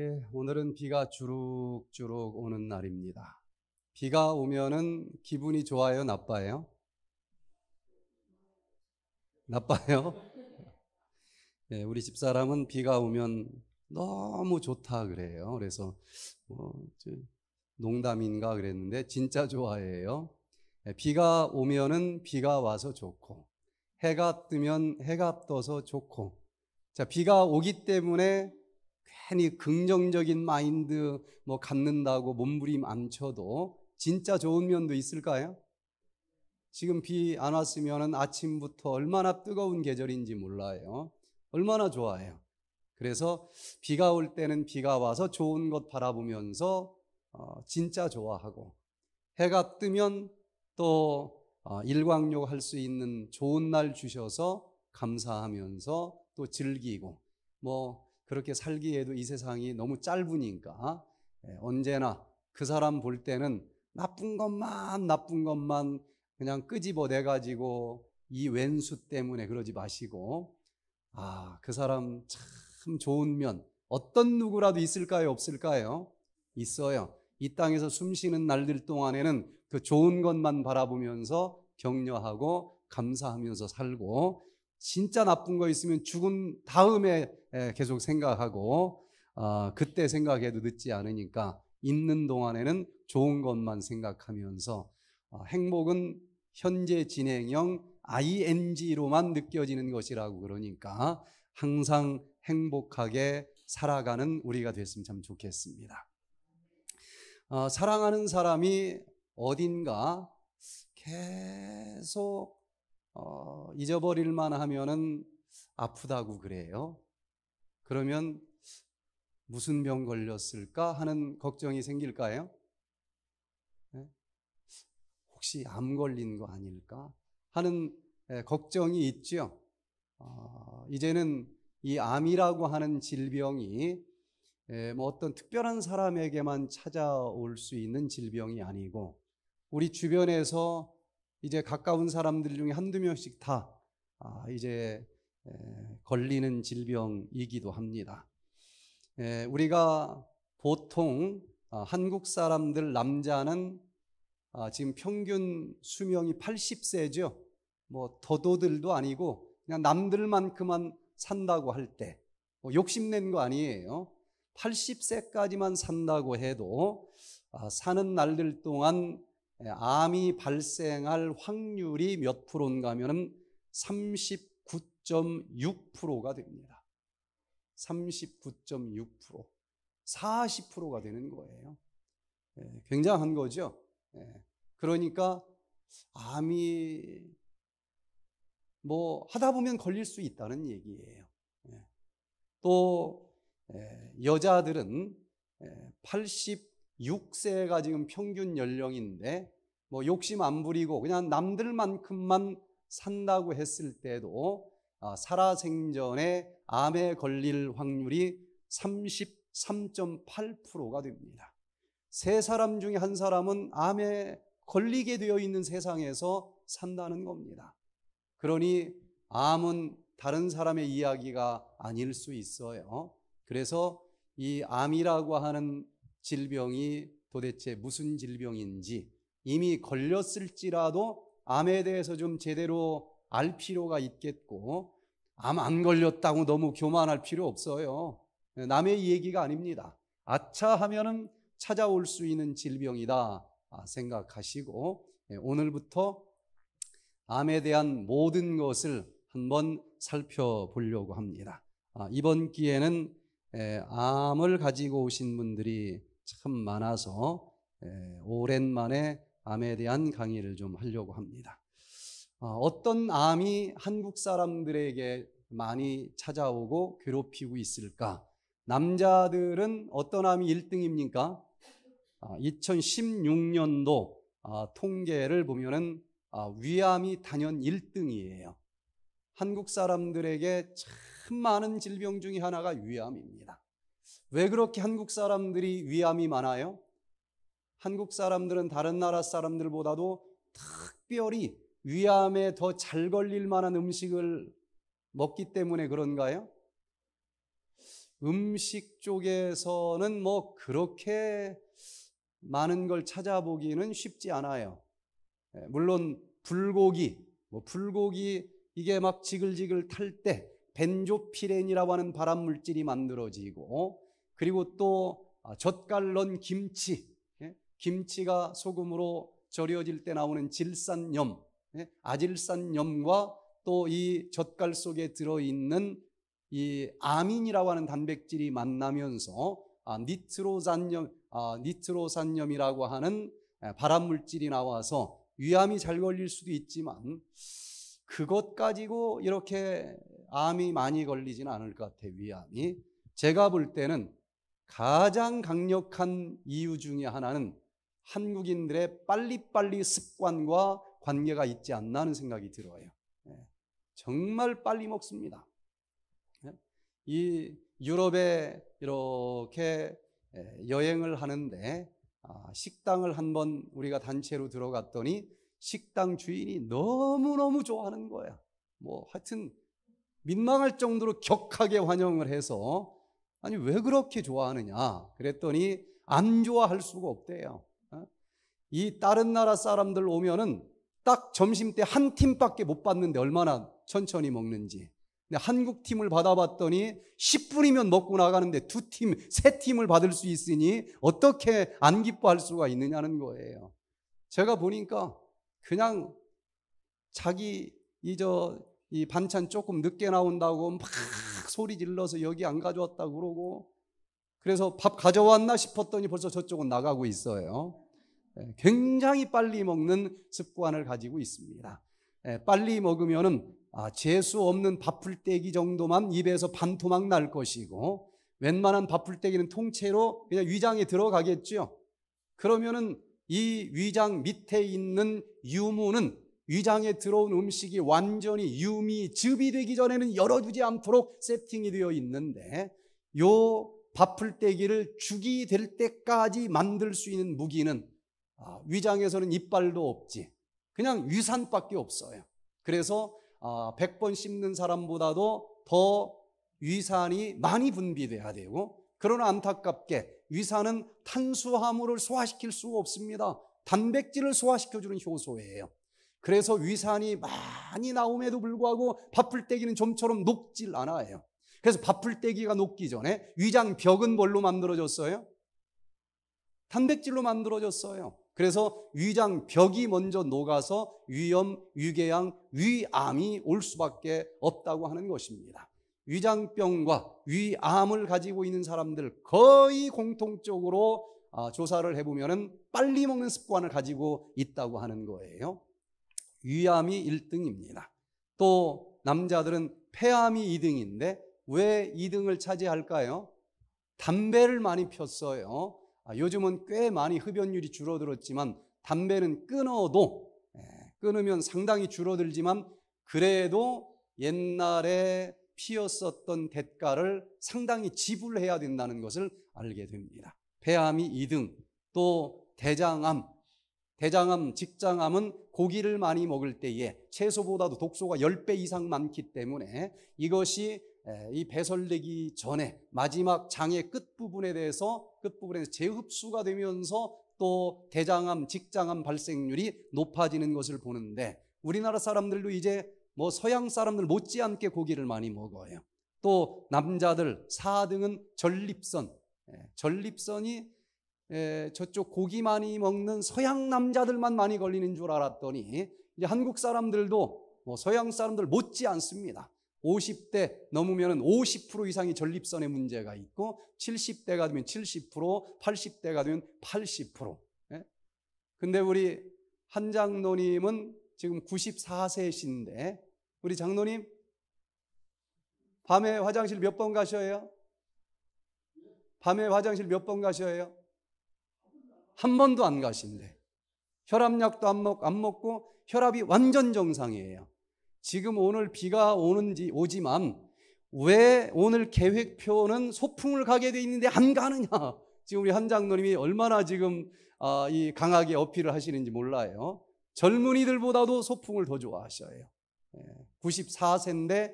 예, 오늘은 비가 주룩주룩 오는 날입니다. 비가 오면은 기분이 좋아요, 나빠요? 나빠요? 예, 우리 집사람은 비가 오면 너무 좋다 그래요. 그래서 뭐 농담인가 그랬는데 진짜 좋아해요. 예, 비가 오면은 비가 와서 좋고 해가 뜨면 해가 떠서 좋고 자, 비가 오기 때문에 괜히 긍정적인 마인드 뭐 갖는다고 몸부림 안 쳐도 진짜 좋은 면도 있을까요? 지금 비 안 왔으면 아침부터 얼마나 뜨거운 계절인지 몰라요. 얼마나 좋아해요. 그래서 비가 올 때는 비가 와서 좋은 것 바라보면서 어, 진짜 좋아하고 해가 뜨면 또 어, 일광욕 할 수 있는 좋은 날 주셔서 감사하면서 또 즐기고 뭐 그렇게 살기에도 이 세상이 너무 짧으니까 예, 언제나 그 사람 볼 때는 나쁜 것만 나쁜 것만 그냥 끄집어내 가지고 이 왼수 때문에 그러지 마시고 아, 그 사람 참 좋은 면 어떤 누구라도 있을까요? 없을까요? 있어요. 이 땅에서 숨 쉬는 날들 동안에는 그 좋은 것만 바라보면서 격려하고 감사하면서 살고 진짜 나쁜 거 있으면 죽은 다음에 계속 생각하고 어, 그때 생각해도 늦지 않으니까 있는 동안에는 좋은 것만 생각하면서 어, 행복은 현재 진행형 ing로만 느껴지는 것이라고 그러니까 항상 행복하게 살아가는 우리가 됐으면 참 좋겠습니다. 어, 사랑하는 사람이 어딘가 계속 어, 잊어버릴만 하면은 아프다고 그래요. 그러면 무슨 병 걸렸을까 하는 걱정이 생길까요? 네? 혹시 암 걸린 거 아닐까 하는 예, 걱정이 있죠. 어, 이제는 이 암이라고 하는 질병이 예, 뭐 어떤 특별한 사람에게만 찾아올 수 있는 질병이 아니고 우리 주변에서 이제 가까운 사람들 중에 한두 명씩 다 아, 이제 걸리는 질병이기도 합니다. 우리가 보통 아, 한국 사람들 남자는 아, 지금 평균 수명이 80세죠. 뭐 더도들도 아니고 그냥 남들만큼만 산다고 할 때 뭐 욕심낸 거 아니에요. 80세까지만 산다고 해도 사는 날들 동안 예, 암이 발생할 확률이 몇 프로인가 하면 39.6%가 됩니다. 39.6%. 40%가 되는 거예요. 예, 굉장한 거죠. 예, 그러니까 암이 뭐 하다 보면 걸릴 수 있다는 얘기예요. 또 여자들은 80 6세가 지금 평균 연령인데 뭐 욕심 안 부리고 그냥 남들만큼만 산다고 했을 때도 아, 살아생전에 암에 걸릴 확률이 33.8%가 됩니다. 세 사람 중에 한 사람은 암에 걸리게 되어 있는 세상에서 산다는 겁니다. 그러니 암은 다른 사람의 이야기가 아닐 수 있어요. 그래서 이 암이라고 하는 질병이 도대체 무슨 질병인지 이미 걸렸을지라도 암에 대해서 좀 제대로 알 필요가 있겠고 암 안 걸렸다고 너무 교만할 필요 없어요. 남의 얘기가 아닙니다. 아차 하면은 찾아올 수 있는 질병이다 생각하시고 예, 오늘부터 암에 대한 모든 것을 한번 살펴보려고 합니다. 아, 이번 기회는 예, 암을 가지고 오신 분들이 참 많아서 오랜만에 암에 대한 강의를 좀 하려고 합니다. 어, 어떤 암이 한국 사람들에게 많이 찾아오고 괴롭히고 있을까? 남자들은 어떤 암이 1등입니까? 2016년도 아, 아, 통계를 보면은 아, 위암이 단연 1등이에요. 한국 사람들에게 참 많은 질병 중에 하나가 위암입니다. 왜 그렇게 한국 사람들이 위암이 많아요? 한국 사람들은 다른 나라 사람들보다도 특별히 위암에 더 잘 걸릴 만한 음식을 먹기 때문에 그런가요? 음식 쪽에서는 뭐 그렇게 많은 걸 찾아보기는 쉽지 않아요. 예, 물론 불고기, 뭐 불고기 이게 막 지글지글 탈 때 벤조피렌이라고 하는 발암 물질이 만들어지고 그리고 또 아, 젓갈 넣은 김치, 예, 김치가 소금으로 절여질 때 나오는 질산염, 예, 아질산염과 또 이 젓갈 속에 들어있는 이 아민이라고 하는 단백질이 만나면서 아, 니트로산염, 아, 니트로산염이라고 하는 발암 물질이 나와서 위암이 잘 걸릴 수도 있지만 그것 가지고 이렇게 암이 많이 걸리지는 않을 것 같아요. 위암이 제가 볼 때는 가장 강력한 이유 중에 하나는 한국인들의 빨리빨리 습관과 관계가 있지 않나 하는 생각이 들어요. 정말 빨리 먹습니다. 이 유럽에 이렇게 여행을 하는데 아, 식당을 한번 우리가 단체로 들어갔더니 식당 주인이 너무너무 좋아하는 거야. 뭐 하여튼 민망할 정도로 격하게 환영을 해서 아니 왜 그렇게 좋아하느냐 그랬더니 안 좋아할 수가 없대요. 어? 이 다른 나라 사람들 오면은 딱 점심 때 한 팀밖에 못 봤는데 얼마나 천천히 먹는지. 한국 팀을 받아봤더니 10분이면 먹고 나가는데 두 팀, 세 팀을 받을 수 있으니 어떻게 안 기뻐할 수가 있느냐는 거예요. 제가 보니까 그냥 자기 이 저 이 반찬 조금 늦게 나온다고 막 소리 질러서 여기 안 가져왔다고 그러고 그래서 밥 가져왔나 싶었더니 벌써 저쪽은 나가고 있어요. 예, 굉장히 빨리 먹는 습관을 가지고 있습니다. 예, 빨리 먹으면은 아, 재수 없는 밥풀떼기 정도만 입에서 반토막 날 것이고 웬만한 밥풀떼기는 통째로 그냥 위장에 들어가겠죠. 그러면은 이 위장 밑에 있는 유무는 위장에 들어온 음식이 완전히 유미 즙이 되기 전에는 열어주지 않도록 세팅이 되어 있는데 요 밥풀떼기를 죽이 될 때까지 만들 수 있는 무기는 아, 위장에서는 이빨도 없지 그냥 위산밖에 없어요. 그래서 100번 아, 씹는 사람보다도 더 위산이 많이 분비돼야 되고 그러나 안타깝게 위산은 탄수화물을 소화시킬 수가 없습니다. 단백질을 소화시켜주는 효소예요. 그래서 위산이 많이 나옴에도 불구하고 밥풀떼기는 좀처럼 녹질 않아요. 그래서 밥풀떼기가 녹기 전에 위장 벽은 뭘로 만들어졌어요? 단백질로 만들어졌어요. 그래서 위장 벽이 먼저 녹아서 위염, 위궤양, 위암이 올 수밖에 없다고 하는 것입니다. 위장병과 위암을 가지고 있는 사람들 거의 공통적으로 아, 조사를 해보면 빨리 먹는 습관을 가지고 있다고 하는 거예요. 위암이 1등입니다. 또 남자들은 폐암이 2등인데 왜 2등을 차지할까요? 담배를 많이 폈어요. 아, 요즘은 꽤 많이 흡연율이 줄어들었지만 담배는 끊어도 예, 끊으면 상당히 줄어들지만 그래도 옛날에 피었었던 대가를 상당히 지불해야 된다는 것을 알게 됩니다. 폐암이 2등, 또 대장암, 대장암, 직장암은 고기를 많이 먹을 때에 채소보다도 독소가 10배 이상 많기 때문에 이것이 이 배설되기 전에 마지막 장의 끝부분에 대해서 끝부분에서 재흡수가 되면서 또 대장암, 직장암 발생률이 높아지는 것을 보는데 우리나라 사람들도 이제 뭐 서양 사람들 못지않게 고기를 많이 먹어요. 또 남자들 4등은 전립선. 전립선이 저쪽 고기 많이 먹는 서양 남자들만 많이 걸리는 줄 알았더니 이제 한국 사람들도 뭐 서양 사람들 못지 않습니다. 50대 넘으면 50% 이상이 전립선에 문제가 있고 70대가 되면 70%, 80대가 되면 80%. 예? 근데 우리 한 장로님은 지금 94세신데 우리 장로님 밤에 화장실 몇 번 가셔요? 밤에 화장실 몇 번 가셔요? 한 번도 안 가신대. 혈압약도 안, 먹, 안 먹고 혈압이 완전 정상이에요. 지금 오늘 비가 오는지 오지만 왜 오늘 계획표는 소풍을 가게 돼 있는데 안 가느냐? 지금 우리 한 장로님이 얼마나 지금 아, 이 강하게 어필을 하시는지 몰라요. 젊은이들보다도 소풍을 더 좋아하셔요. 94세인데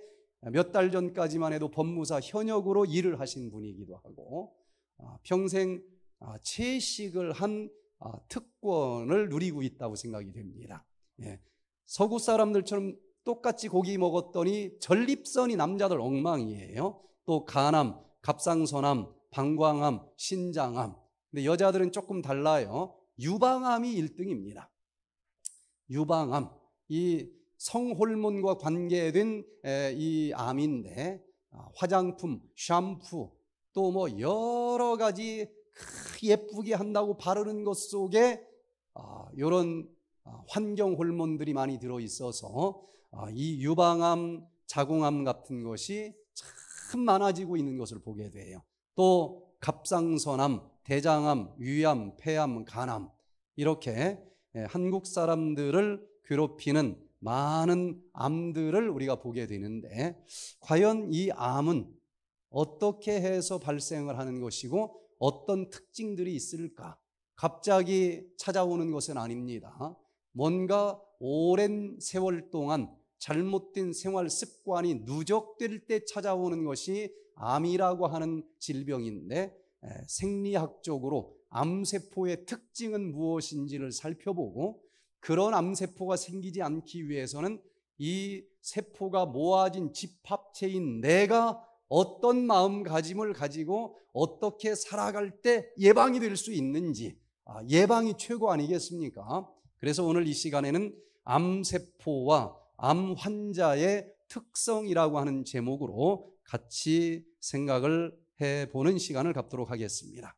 몇 달 전까지만 해도 법무사 현역으로 일을 하신 분이기도 하고 아, 평생 아, 채식을 한 아, 특권을 누리고 있다고 생각이 됩니다. 예. 서구 사람들처럼 똑같이 고기 먹었더니 전립선이 남자들 엉망이에요. 또 간암, 갑상선암, 방광암, 신장암. 근데 여자들은 조금 달라요. 유방암이 1등입니다. 유방암. 이 성호르몬과 관계된 이 암인데 아, 화장품, 샴푸, 또 뭐 여러 가지 예쁘게 한다고 바르는 것 속에 이런 아, 아, 환경 호르몬들이 많이 들어 있어서 이 유방암, 자궁암 같은 것이 참 많아지고 있는 것을 보게 돼요. 또 갑상선암, 대장암, 위암, 폐암, 간암 이렇게 한국 사람들을 괴롭히는 많은 암들을 우리가 보게 되는데 과연 이 암은 어떻게 해서 발생을 하는 것이고 어떤 특징들이 있을까? 갑자기 찾아오는 것은 아닙니다. 뭔가 오랜 세월 동안 잘못된 생활 습관이 누적될 때 찾아오는 것이 암이라고 하는 질병인데 생리학적으로 암세포의 특징은 무엇인지를 살펴보고 그런 암세포가 생기지 않기 위해서는 이 세포가 모아진 집합체인 내가 어떤 마음가짐을 가지고 어떻게 살아갈 때 예방이 될 수 있는지 아, 예방이 최고 아니겠습니까? 그래서 오늘 이 시간에는 암세포와 암 환자의 특성이라고 하는 제목으로 같이 생각을 해보는 시간을 갖도록 하겠습니다.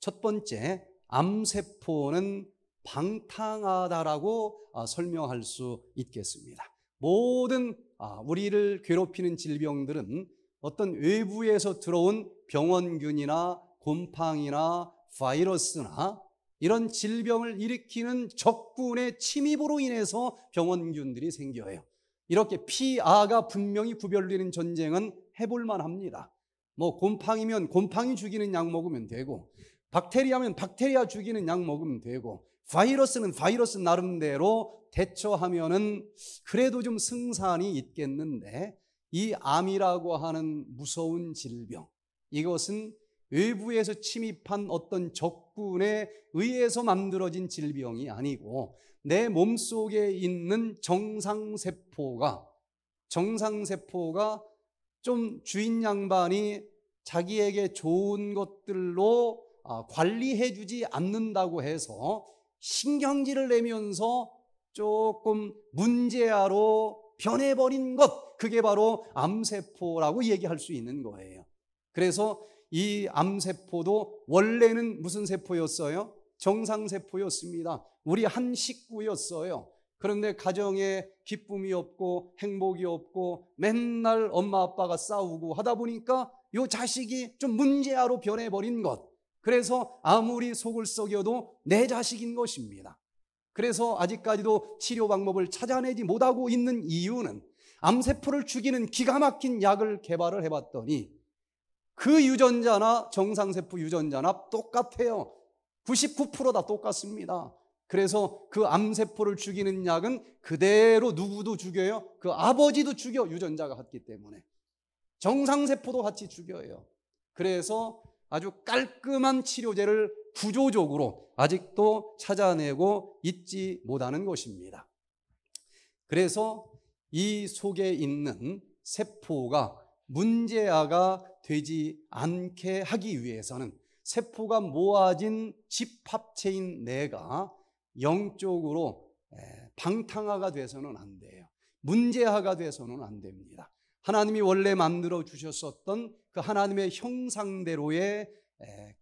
첫 번째, 암세포는 방탕하다라고 아, 설명할 수 있겠습니다. 모든 아, 우리를 괴롭히는 질병들은 어떤 외부에서 들어온 병원균이나 곰팡이나 바이러스나 이런 질병을 일으키는 적군의 침입으로 인해서 병원균들이 생겨요. 이렇게 피아가 분명히 구별되는 전쟁은 해볼만 합니다. 뭐 곰팡이면 곰팡이 죽이는 약 먹으면 되고 박테리아면 박테리아 죽이는 약 먹으면 되고 바이러스는 바이러스 나름대로 대처하면은 그래도 좀 승산이 있겠는데 이 암이라고 하는 무서운 질병 이것은 외부에서 침입한 어떤 적군에 의해서 만들어진 질병이 아니고 내 몸속에 있는 정상세포가 정상세포가 좀 주인 양반이 자기에게 좋은 것들로 아, 관리해 주지 않는다고 해서 신경질을 내면서 조금 문제아로 변해버린 것, 그게 바로 암세포라고 얘기할 수 있는 거예요. 그래서 이 암세포도 원래는 무슨 세포였어요? 정상세포였습니다. 우리 한 식구였어요. 그런데 가정에 기쁨이 없고 행복이 없고 맨날 엄마 아빠가 싸우고 하다 보니까 요 자식이 좀 문제아로 변해버린 것. 그래서 아무리 속을 썩여도 내 자식인 것입니다. 그래서 아직까지도 치료 방법을 찾아내지 못하고 있는 이유는 암세포를 죽이는 기가 막힌 약을 개발을 해봤더니 그 유전자나 정상세포 유전자나 똑같아요. 99%다 똑같습니다. 그래서 그 암세포를 죽이는 약은 그대로 누구도 죽여요. 그 아버지도 죽여 유전자가 같기 때문에 정상세포도 같이 죽여요. 그래서 아주 깔끔한 치료제를 구조적으로 아직도 찾아내고 있지 못하는 것입니다. 그래서 이 속에 있는 세포가 문제아가 되지 않게 하기 위해서는 세포가 모아진 집합체인 내가 영적으로 방탕화가 돼서는 안 돼요. 문제화가 돼서는 안 됩니다. 하나님이 원래 만들어 주셨었던 그 하나님의 형상대로의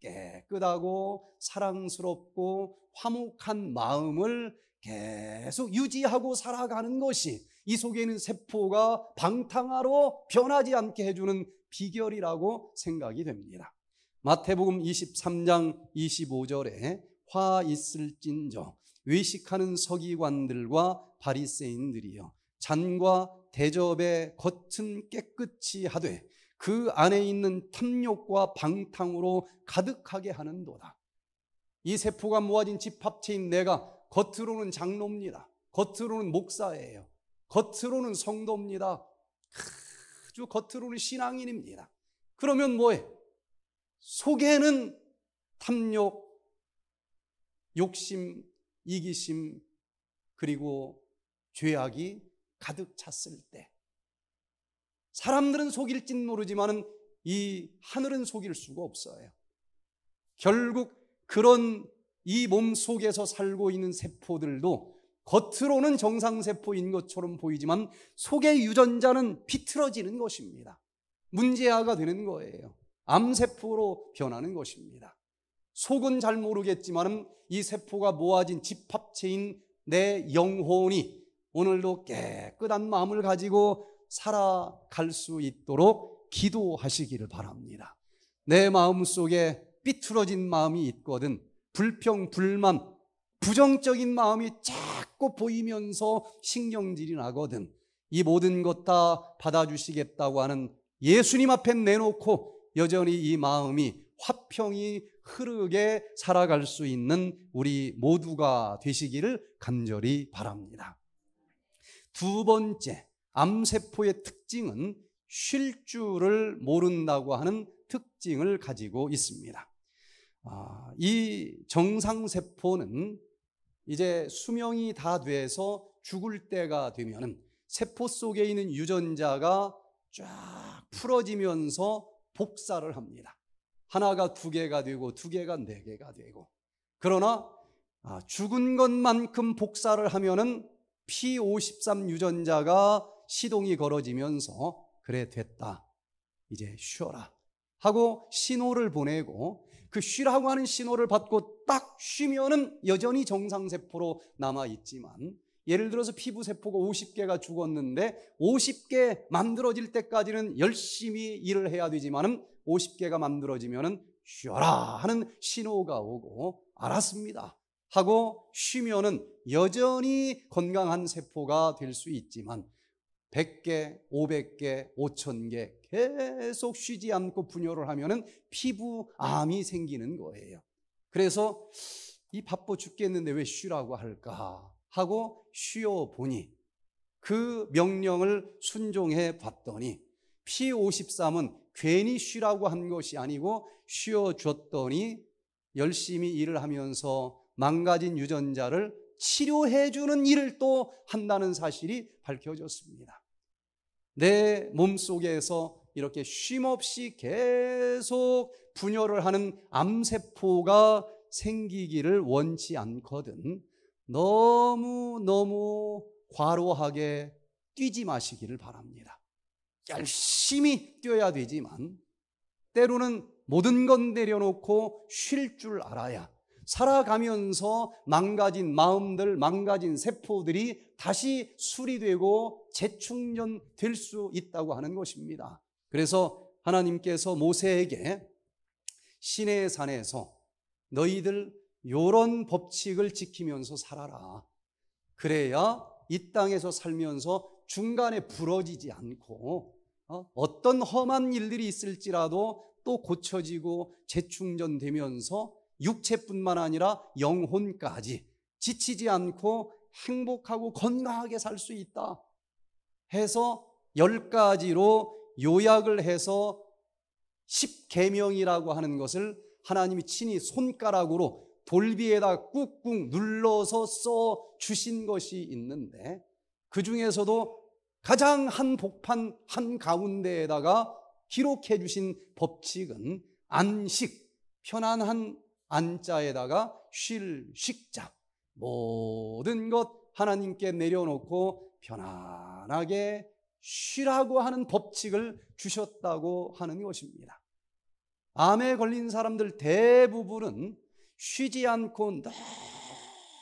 깨끗하고 사랑스럽고 화목한 마음을 계속 유지하고 살아가는 것이 이 속에 있는 세포가 방탕화로 변하지 않게 해주는 비결이라고 생각이 됩니다. 마태복음 23장 25절에 화 있을진저 외식하는 서기관들과 바리새인들이여 잔과 대접의 겉은 깨끗이 하되 그 안에 있는 탐욕과 방탕으로 가득하게 하는도다. 이 세포가 모아진 집합체인 내가 겉으로는 장로입니다. 겉으로는 목사예요. 겉으로는 성도입니다. 아주 겉으로는 신앙인입니다. 그러면 뭐해? 속에는 탐욕, 욕심, 이기심, 그리고 죄악이 가득 찼을 때 사람들은 속일진 모르지만은 이 하늘은 속일 수가 없어요. 결국 그런 이 몸 속에서 살고 있는 세포들도 겉으로는 정상세포인 것처럼 보이지만 속의 유전자는 비틀어지는 것입니다. 문제아가 되는 거예요. 암세포로 변하는 것입니다. 속은 잘 모르겠지만 이 세포가 모아진 집합체인 내 영혼이 오늘도 깨끗한 마음을 가지고 살아갈 수 있도록 기도하시기를 바랍니다. 내 마음 속에 삐뚤어진 마음이 있거든 불평, 불만, 부정적인 마음이 자꾸 보이면서 신경질이 나거든 이 모든 것 다 받아주시겠다고 하는 예수님 앞에 내놓고 여전히 이 마음이 화평이 흐르게 살아갈 수 있는 우리 모두가 되시기를 간절히 바랍니다. 두 번째, 암세포의 특징은 쉴 줄을 모른다고 하는 특징을 가지고 있습니다. 아, 이 정상세포는 이제 수명이 다 돼서 죽을 때가 되면은 세포 속에 있는 유전자가 쫙 풀어지면서 복사를 합니다. 하나가 두 개가 되고 두 개가 네 개가 되고 그러나 아, 죽은 것만큼 복사를 하면은 P53 유전자가 시동이 걸어지면서 그래 됐다. 이제 쉬어라. 하고 신호를 보내고 그 쉬라고 하는 신호를 받고 딱 쉬면은 여전히 정상세포로 남아 있지만 예를 들어서 피부 세포가 50개가 죽었는데 50개 만들어질 때까지는 열심히 일을 해야 되지만은 50개가 만들어지면은 쉬어라 하는 신호가 오고 알았습니다. 하고 쉬면은 여전히 건강한 세포가 될 수 있지만 100개, 500개, 5000개 계속 쉬지 않고 분열을 하면은 피부암이 생기는 거예요. 그래서 이 바빠 죽겠는데 왜 쉬라고 할까 하고 쉬어 보니 그 명령을 순종해 봤더니 P53은 괜히 쉬라고 한 것이 아니고 쉬어 줬더니 열심히 일을 하면서 망가진 유전자를 치료해 주는 일을 또 한다는 사실이 밝혀졌습니다. 내 몸속에서 이렇게 쉼없이 계속 분열을 하는 암세포가 생기기를 원치 않거든. 너무너무 과로하게 뛰지 마시기를 바랍니다. 열심히 뛰어야 되지만 때로는 모든 건 내려놓고 쉴 줄 알아야 살아가면서 망가진 마음들, 망가진 세포들이 다시 수리되고 재충전될 수 있다고 하는 것입니다. 그래서 하나님께서 모세에게 신의 산에서 너희들 요런 법칙을 지키면서 살아라. 그래야 이 땅에서 살면서 중간에 부러지지 않고 어? 떤 험한 일들이 있을지라도 또 고쳐지고 재충전되면서 육체뿐만 아니라 영혼까지 지치지 않고 행복하고 건강하게 살 수 있다 해서 열 가지로 요약을 해서 십계명이라고 하는 것을 하나님이 친히 손가락으로 돌비에다 꾹꾹 눌러서 써 주신 것이 있는데 그 중에서도 가장 한 복판 한 가운데에다가 기록해 주신 법칙은 안식, 편안한 안자에다가 쉴 식자 모든 것 하나님께 내려놓고 편안하게 쉬라고 하는 법칙을 주셨다고 하는 것입니다. 암에 걸린 사람들 대부분은 쉬지 않고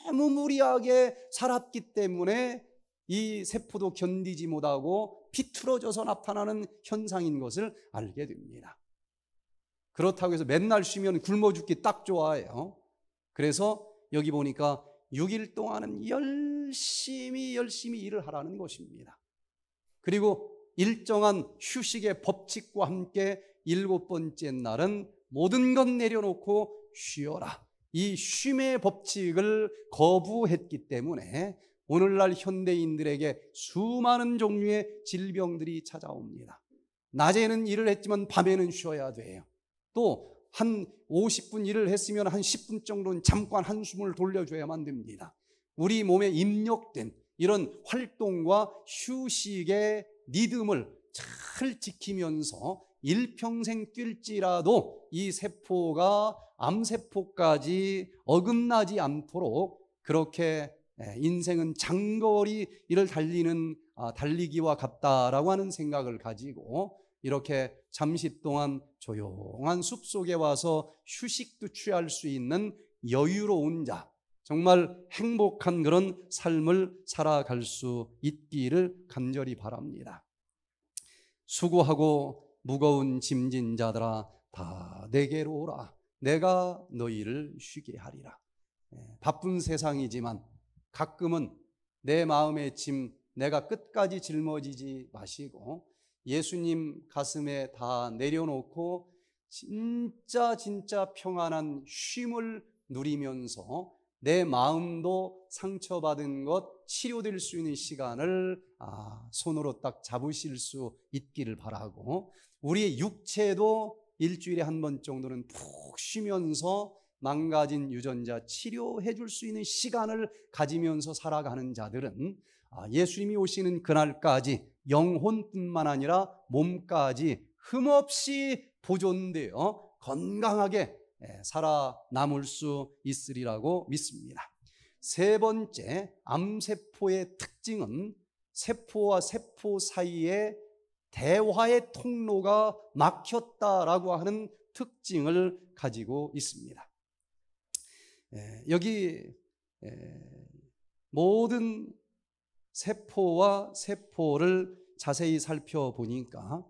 너무 무리하게 살았기 때문에 이 세포도 견디지 못하고 비틀어져서 나타나는 현상인 것을 알게 됩니다. 그렇다고 해서 맨날 쉬면 굶어 죽기 딱 좋아해요. 그래서 여기 보니까 6일 동안은 열심히 열심히 일을 하라는 것입니다. 그리고 일정한 휴식의 법칙과 함께 일곱 번째 날은 모든 것 내려놓고 쉬어라. 이 쉼의 법칙을 거부했기 때문에 오늘날 현대인들에게 수많은 종류의 질병들이 찾아옵니다. 낮에는 일을 했지만 밤에는 쉬어야 돼요. 또 한 50분 일을 했으면 한 10분 정도는 잠깐 한숨을 돌려줘야만 됩니다. 우리 몸에 입력된 이런 활동과 휴식의 리듬을 잘 지키면서 일평생 뛸지라도 이 세포가 암세포까지 어긋나지 않도록 그렇게 예, 인생은 장거리를 달리는 아, 달리기와 같다라고 하는 생각을 가지고 이렇게 잠시 동안 조용한 숲 속에 와서 휴식도 취할 수 있는 여유로운 자, 정말 행복한 그런 삶을 살아갈 수 있기를 간절히 바랍니다. 수고하고 무거운 짐진 자들아 다 내게로 오라. 내가 너희를 쉬게 하리라. 예, 바쁜 세상이지만 가끔은 내 마음의 짐 내가 끝까지 짊어지지 마시고 예수님 가슴에 다 내려놓고 진짜 진짜 평안한 쉼을 누리면서 내 마음도 상처받은 것 치료될 수 있는 시간을 아, 손으로 딱 잡으실 수 있기를 바라고 우리의 육체도 일주일에 한 번 정도는 푹 쉬면서 망가진 유전자 치료해 줄 수 있는 시간을 가지면서 살아가는 자들은 아, 예수님이 오시는 그날까지 영혼뿐만 아니라 몸까지 흠없이 보존되어 건강하게 예, 살아남을 수 있으리라고 믿습니다. 세 번째, 암세포의 특징은 세포와 세포 사이에 대화의 통로가 막혔다라고 하는 특징을 가지고 있습니다. 예, 여기 예, 모든 세포와 세포를 자세히 살펴보니까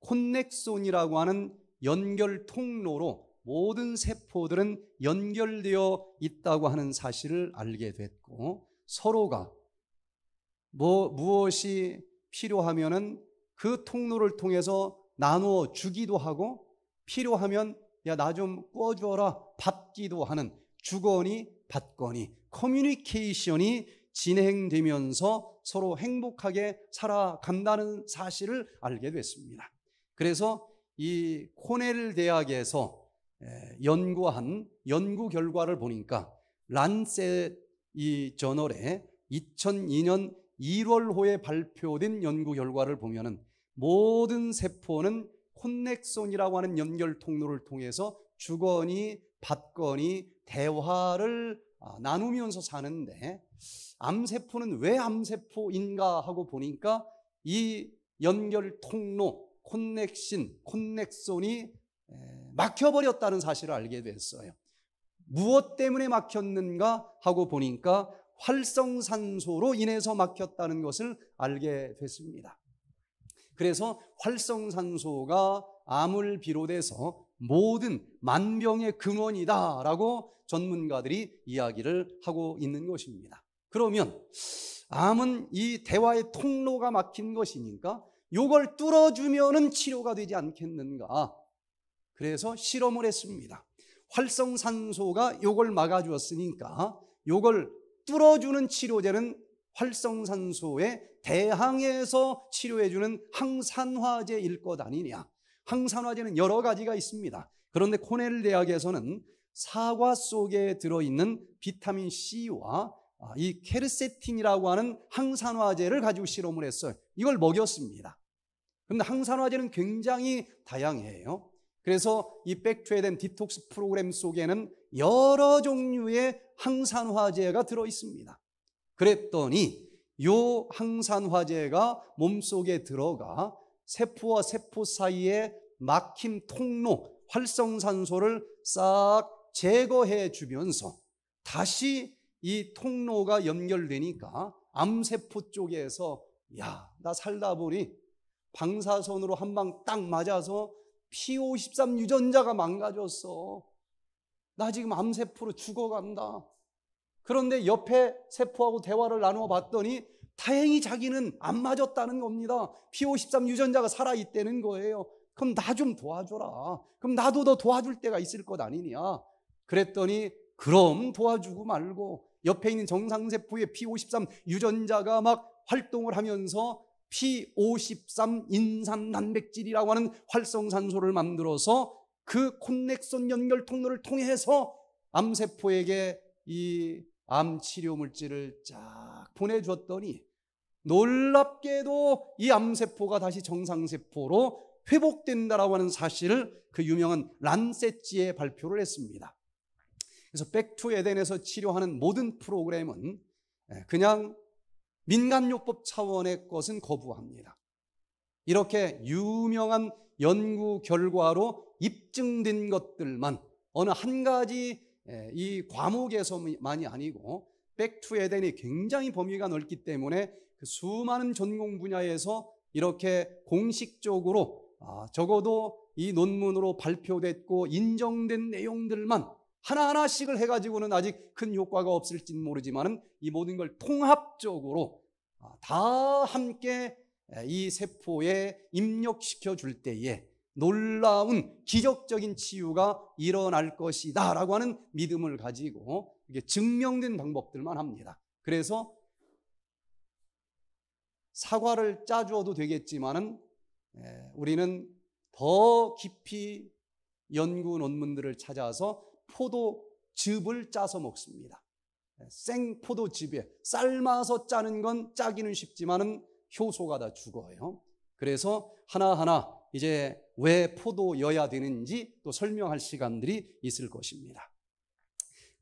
콘넥손이라고 하는 연결 통로로 모든 세포들은 연결되어 있다고 하는 사실을 알게 됐고 서로가 뭐 무엇이 필요하면은 그 통로를 통해서 나누어 주기도 하고 필요하면 야 나좀 구워주어라 받기도 하는 주거니 받거니 커뮤니케이션이 진행되면서 서로 행복하게 살아간다는 사실을 알게 됐습니다. 그래서 이 코넬 대학에서 연구한 연구 결과를 보니까 란셋 이 저널에 2002년 1월호에 발표된 연구 결과를 보면은 모든 세포는 콘넥손이라고 하는 연결 통로를 통해서 주거니 받거니 대화를 아, 나누면서 사는데 암세포는 왜 암세포인가 하고 보니까 이 연결 통로 콘넥신 콘넥손이 막혀버렸다는 사실을 알게 됐어요. 무엇 때문에 막혔는가 하고 보니까 활성산소로 인해서 막혔다는 것을 알게 됐습니다. 그래서 활성산소가 암을 비롯해서 모든 만병의 근원이다라고 전문가들이 이야기를 하고 있는 것입니다. 그러면 암은 이 대화의 통로가 막힌 것이니까 이걸 뚫어주면은 치료가 되지 않겠는가? 그래서 실험을 했습니다. 활성산소가 이걸 막아주었으니까 이걸 뚫어주는 치료제는 활성산소에 대항해서 치료해주는 항산화제일 것 아니냐. 항산화제는 여러 가지가 있습니다. 그런데 코넬 대학에서는 사과 속에 들어있는 비타민 C와 아, 이 케르세틴이라고 하는 항산화제를 가지고 실험을 했어요. 이걸 먹였습니다. 그런데 항산화제는 굉장히 다양해요. 그래서 이 백투에덴 디톡스 프로그램 속에는 여러 종류의 항산화제가 들어 있습니다. 그랬더니 요 항산화제가 몸속에 들어가 세포와 세포 사이에 막힌 통로 활성산소를 싹 제거해 주면서 다시 이 통로가 연결되니까 암세포 쪽에서 야, 나 살다 보니 방사선으로 한 방 딱 맞아서 P53 유전자가 망가졌어. 나 지금 암세포로 죽어간다. 그런데 옆에 세포하고 대화를 나누어 봤더니 다행히 자기는 안 맞았다는 겁니다. P53 유전자가 살아있다는 거예요. 그럼 나 좀 도와줘라. 그럼 나도 너 도와줄 때가 있을 것 아니냐. 그랬더니 그럼 도와주고 말고 옆에 있는 정상세포의 P53 유전자가 막 활동을 하면서 P53 인산 단백질이라고 하는 활성산소를 만들어서 그 connection 연결 통로를 통해서 암세포에게 이 암 치료 물질을 쫙 보내줬더니 놀랍게도 이 암세포가 다시 정상세포로 회복된다라고 하는 사실을 그 유명한 Lancet지에 발표를 했습니다. 그래서 Back to Eden에서 치료하는 모든 프로그램은 예, 그냥 민간요법 차원의 것은 거부합니다. 이렇게 유명한 연구 결과로 입증된 것들만 어느 한 가지 예, 이 과목에서만이 아니고 Back to Eden이 굉장히 범위가 넓기 때문에 그 수많은 전공 분야에서 이렇게 공식적으로 아, 적어도 이 논문으로 발표됐고 인정된 내용들만 하나하나씩을 해가지고는 아직 큰 효과가 없을지는 모르지만은 이 모든 걸 통합적으로 아, 다 함께 이 세포에 입력시켜 줄 때에 놀라운 기적적인 치유가 일어날 것이다 라고 하는 믿음을 가지고 이게 증명된 방법들만 합니다. 그래서 사과를 짜주어도 되겠지만은 우리는 더 깊이 연구 논문들을 찾아서 포도즙을 짜서 먹습니다. 생 포도즙에 삶아서 짜는 건 짜기는 쉽지만은 효소가 다 죽어요. 그래서 하나하나 이제 왜 포도여야 되는지 또 설명할 시간들이 있을 것입니다.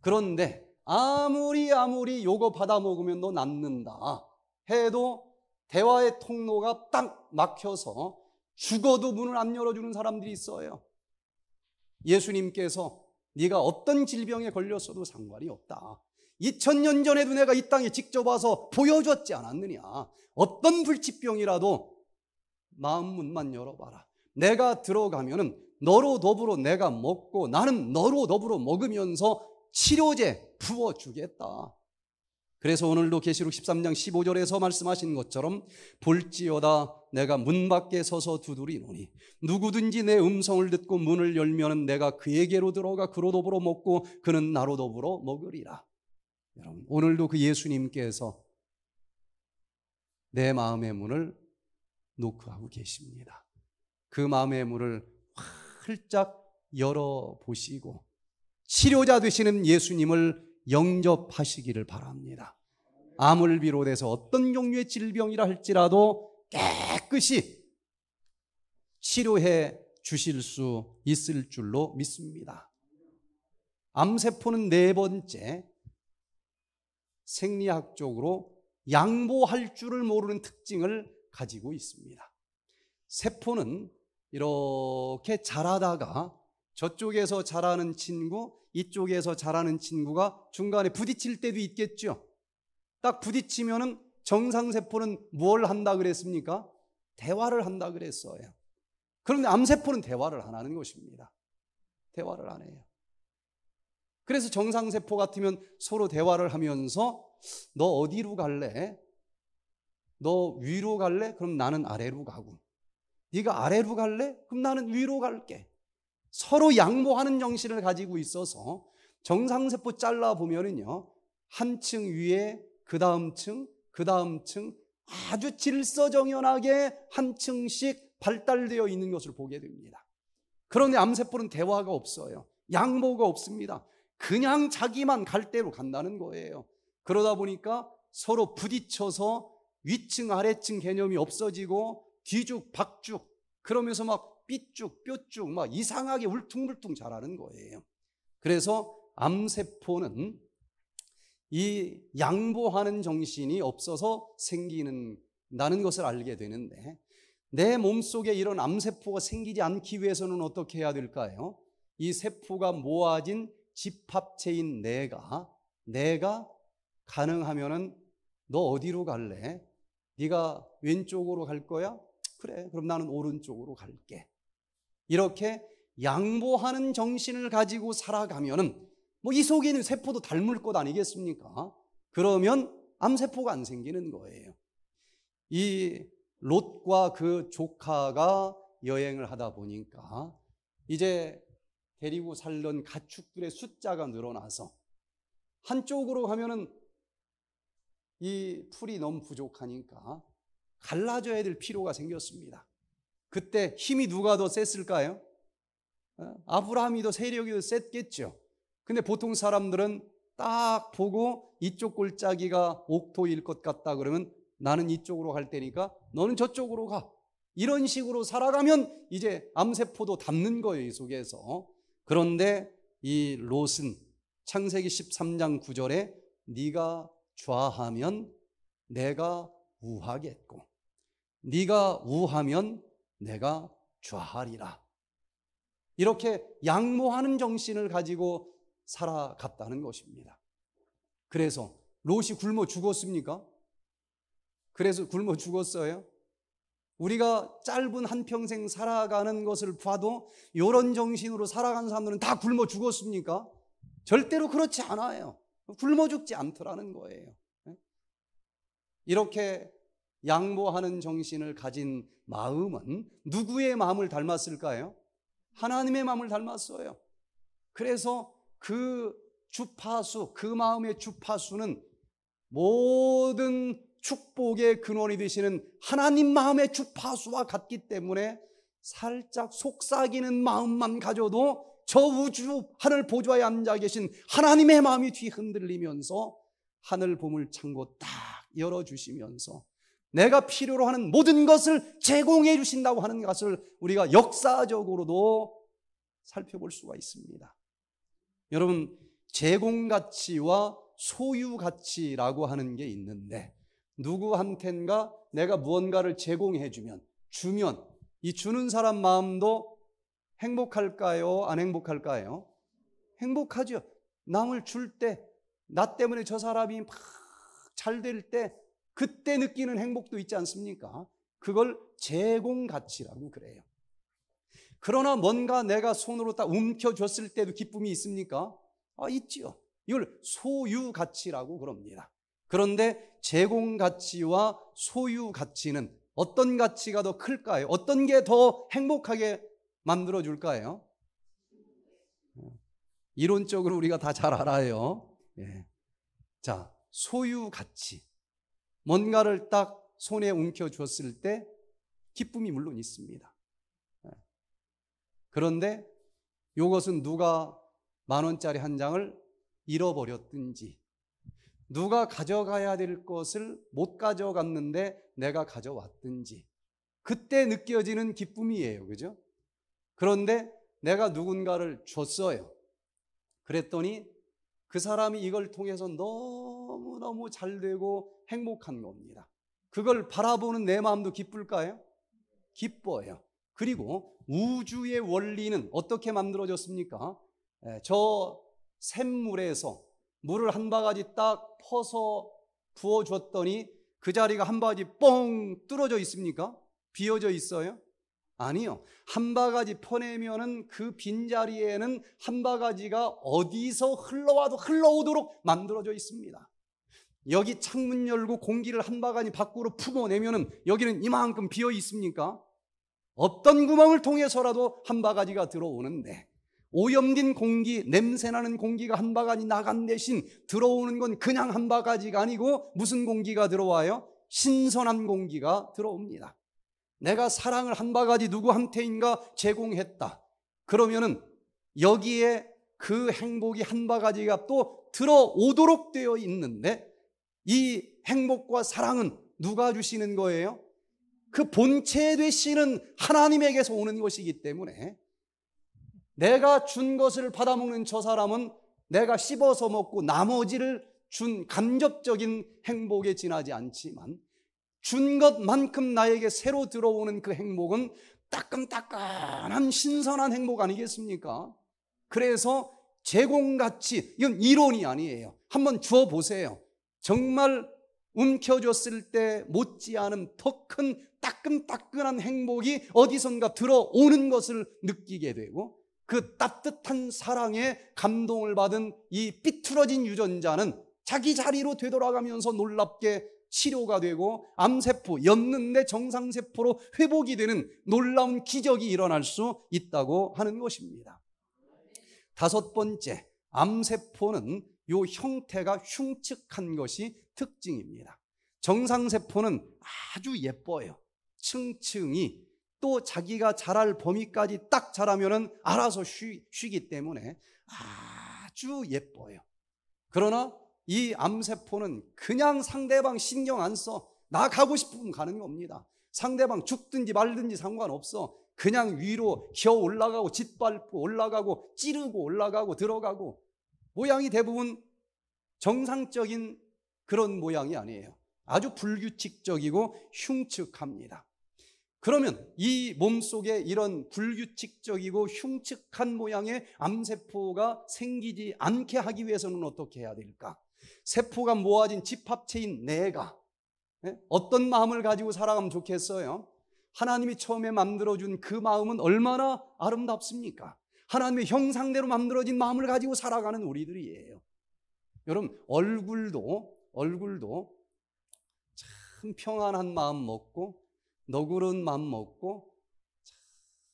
그런데 아무리 아무리 요거 받아 먹으면 너 낫는다 해도 대화의 통로가 딱 막혀서 죽어도 문을 안 열어주는 사람들이 있어요. 예수님께서 네가 어떤 질병에 걸렸어도 상관이 없다. 2000년 전에도 내가 이 땅에 직접 와서 보여줬지 않았느냐. 어떤 불치병이라도 마음 문만 열어봐라. 내가 들어가면은 너로 더불어 내가 먹고 나는 너로 더불어 먹으면서 치료제 부어주겠다. 그래서 오늘도 계시록 13장 15절에서 말씀하신 것처럼 볼지어다 내가 문 밖에 서서 두드리노니 누구든지 내 음성을 듣고 문을 열면은 내가 그에게로 들어가 그로 더불어 먹고 그는 나로 더불어 먹으리라. 여러분 오늘도 그 예수님께서 내 마음의 문을 노크하고 계십니다. 그 마음의 문을 활짝 열어 보시고 치료자 되시는 예수님을 영접하시기를 바랍니다. 암을 비롯해서 어떤 종류의 질병이라 할지라도 깨끗이 치료해 주실 수 있을 줄로 믿습니다. 암세포는 네 번째 생리학적으로 양보할 줄을 모르는 특징을 가지고 있습니다. 세포는 이렇게 자라다가 저쪽에서 자라는 친구, 이쪽에서 자라는 친구가 중간에 부딪힐 때도 있겠죠. 딱 부딪히면은 정상세포는 뭘 한다 그랬습니까? 대화를 한다 그랬어요. 그런데 암세포는 대화를 안 하는 것입니다. 대화를 안 해요. 그래서 정상세포 같으면 서로 대화를 하면서 너 어디로 갈래? 너 위로 갈래? 그럼 나는 아래로 가고. 네가 아래로 갈래? 그럼 나는 위로 갈게. 서로 양보하는 정신을 가지고 있어서 정상세포 잘라 보면은요. 한 층 위에 그 다음 층, 그 다음 층 아주 질서정연하게 한 층씩 발달되어 있는 것을 보게 됩니다. 그런데 암세포는 대화가 없어요. 양보가 없습니다. 그냥 자기만 갈 대로 간다는 거예요. 그러다 보니까 서로 부딪혀서 위층, 아래층 개념이 없어지고 뒤죽, 박죽 그러면서 막 삐쭉 뾰쭉 막 이상하게 울퉁불퉁 자라는 거예요. 그래서 암세포는 이 양보하는 정신이 없어서 생기는 다는 것을 알게 되는데 내 몸속에 이런 암세포가 생기지 않기 위해서는 어떻게 해야 될까요? 이 세포가 모아진 집합체인 내가 내가 가능하면은 너 어디로 갈래? 네가 왼쪽으로 갈 거야? 그래. 그럼 나는 오른쪽으로 갈게. 이렇게 양보하는 정신을 가지고 살아가면은 뭐 이 속에 있는 세포도 닮을 것 아니겠습니까? 그러면 암세포가 안 생기는 거예요. 이 롯과 그 조카가 여행을 하다 보니까 이제 데리고 살던 가축들의 숫자가 늘어나서 한쪽으로 가면은 이 풀이 너무 부족하니까 갈라져야 될 필요가 생겼습니다. 그때 힘이 누가 더 셌을까요? 어? 아브라함이 더 세력이 더 셌겠죠. 근데 보통 사람들은 딱 보고 이쪽 골짜기가 옥토일 것 같다 그러면 나는 이쪽으로 갈 테니까 너는 저쪽으로 가. 이런 식으로 살아가면 이제 암세포도 담는 거예요, 이 속에서. 그런데 이 롯은 창세기 13장 9절에 네가 좌하면 내가 우하겠고 네가 우하면 내가 좌하리라. 이렇게 양모하는 정신을 가지고 살아갔다는 것입니다. 그래서 롯이 굶어 죽었습니까? 그래서 굶어 죽었어요? 우리가 짧은 한평생 살아가는 것을 봐도 이런 정신으로 살아간 사람들은 다 굶어 죽었습니까? 절대로 그렇지 않아요. 굶어 죽지 않더라는 거예요. 이렇게 양보하는 정신을 가진 마음은 누구의 마음을 닮았을까요? 하나님의 마음을 닮았어요. 그래서 그 주파수, 그 마음의 주파수는 모든 축복의 근원이 되시는 하나님 마음의 주파수와 같기 때문에 살짝 속삭이는 마음만 가져도 저 우주 하늘 보좌에 앉아 계신 하나님의 마음이 뒤흔들리면서 하늘 보물 창고 딱 열어주시면서 내가 필요로 하는 모든 것을 제공해 주신다고 하는 것을 우리가 역사적으로도 살펴볼 수가 있습니다. 여러분, 제공 가치와 소유 가치라고 하는 게 있는데 누구한텐가 내가 무언가를 제공해 주면 주면 이 주는 사람 마음도 행복할까요? 안 행복할까요? 행복하죠. 남을 줄 때, 나 때문에 저 사람이 막 잘 될 때, 그때 느끼는 행복도 있지 않습니까? 그걸 제공 가치라고 그래요. 그러나 뭔가 내가 손으로 딱 움켜줬을 때도 기쁨이 있습니까? 아, 있지요. 이걸 소유 가치라고 그럽니다. 그런데 제공 가치와 소유 가치는 어떤 가치가 더 클까요? 어떤 게 더 행복하게 만들어 줄까요? 이론적으로 우리가 다 잘 알아요. 예. 자, 소유 가치. 뭔가를 딱 손에 움켜 줬을 때 기쁨이 물론 있습니다. 예. 그런데 이것은 누가 만 원짜리 한 장을 잃어버렸든지 누가 가져가야 될 것을 못 가져갔는데 내가 가져왔든지 그때 느껴지는 기쁨이에요. 그죠? 그런데 내가 누군가를 줬어요. 그랬더니 그 사람이 이걸 통해서 너무 너무 잘 되고 행복한 겁니다. 그걸 바라보는 내 마음도 기쁠까요? 기뻐요. 그리고 우주의 원리는 어떻게 만들어졌습니까? 저 샘물에서 물을 한 바가지 딱 퍼서 부어줬더니 그 자리가 한 바가지 뻥 뚫어져 있습니까? 비어져 있어요? 아니요. 한 바가지 퍼내면은 그 빈자리에는 한 바가지가 어디서 흘러와도 흘러오도록 만들어져 있습니다. 여기 창문 열고 공기를 한 바가지 밖으로 품어내면은 여기는 이만큼 비어 있습니까? 어떤 구멍을 통해서라도 한 바가지가 들어오는데 오염된 공기, 냄새나는 공기가 한 바가지 나간 대신 들어오는 건 그냥 한 바가지가 아니고 무슨 공기가 들어와요? 신선한 공기가 들어옵니다. 내가 사랑을 한 바가지 누구한테인가 제공했다. 그러면은 여기에 그 행복이 한 바가지가 또 들어오도록 되어 있는데 이 행복과 사랑은 누가 주시는 거예요? 그 본체 되시는 하나님에게서 오는 것이기 때문에 내가 준 것을 받아먹는 저 사람은 내가 씹어서 먹고 나머지를 준 간접적인 행복에 지나지 않지만 준 것만큼 나에게 새로 들어오는 그 행복은 따끈따끈한 신선한 행복 아니겠습니까? 그래서 제공가치, 이건 이론이 아니에요. 한번 주어 보세요. 정말 움켜줬을 때 못지않은 더 큰 따끈따끈한 행복이 어디선가 들어오는 것을 느끼게 되고 그 따뜻한 사랑에 감동을 받은 이 삐뚤어진 유전자는 자기 자리로 되돌아가면서 놀랍게 치료가 되고 암세포, 였는데 정상세포로 회복이 되는 놀라운 기적이 일어날 수 있다고 하는 것입니다. 다섯 번째, 암세포는 요 형태가 흉측한 것이 특징입니다. 정상세포는 아주 예뻐요. 층층이 또 자기가 자랄 범위까지 딱 자라면은 알아서 쉬, 쉬기 때문에 아주 예뻐요. 그러나 이 암세포는 그냥 상대방 신경 안 써. 나 가고 싶으면 가는 겁니다. 상대방 죽든지 말든지 상관없어. 그냥 위로 기어 올라가고 짓밟고 올라가고 찌르고 올라가고 들어가고 모양이 대부분 정상적인 그런 모양이 아니에요. 아주 불규칙적이고 흉측합니다. 그러면 이 몸속에 이런 불규칙적이고 흉측한 모양의 암세포가 생기지 않게 하기 위해서는 어떻게 해야 될까? 세포가 모아진 집합체인 내가 예? 어떤 마음을 가지고 살아가면 좋겠어요? 하나님이 처음에 만들어준 그 마음은 얼마나 아름답습니까? 하나님의 형상대로 만들어진 마음을 가지고 살아가는 우리들이에요. 여러분, 얼굴도, 얼굴도 참 평안한 마음 먹고, 너그러운 마음 먹고,